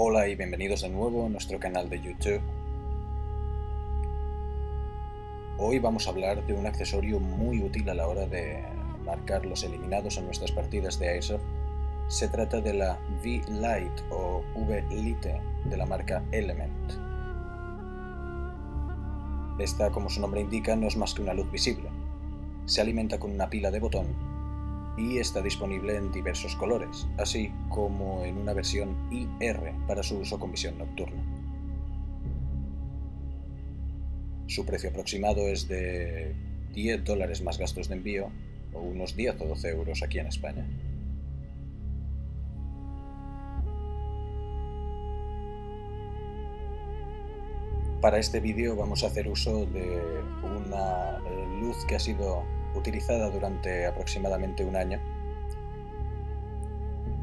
Hola y bienvenidos de nuevo a nuestro canal de YouTube. Hoy vamos a hablar de un accesorio muy útil a la hora de marcar los eliminados en nuestras partidas de Airsoft. Se trata de la V-Lite o V-Lite de la marca Element. Esta, como su nombre indica, no es más que una luz visible. Se alimenta con una pila de botón y está disponible en diversos colores, así como en una versión IR para su uso con visión nocturna. Su precio aproximado es de 10 dólares más gastos de envío o unos 10 o 12 euros aquí en España. Para este vídeo vamos a hacer uso de una luz que ha sido utilizada durante aproximadamente un año.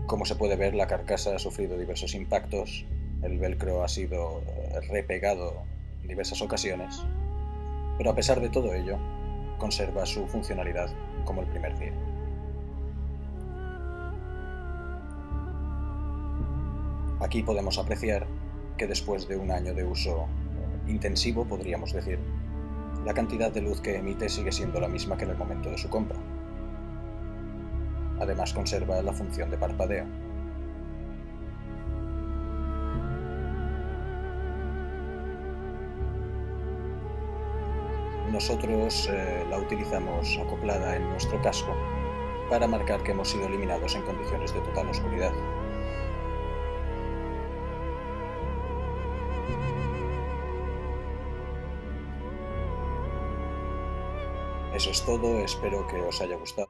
Como se puede ver, la carcasa ha sufrido diversos impactos, el velcro ha sido eh, repegado en diversas ocasiones, pero a pesar de todo ello, conserva su funcionalidad como el primer día. Aquí podemos apreciar que después de un año de uso intensivo, podríamos decir, la cantidad de luz que emite sigue siendo la misma que en el momento de su compra. Además conserva la función de parpadeo. Nosotros eh, la utilizamos acoplada en nuestro casco para marcar que hemos sido eliminados en condiciones de total oscuridad. Eso es todo, espero que os haya gustado.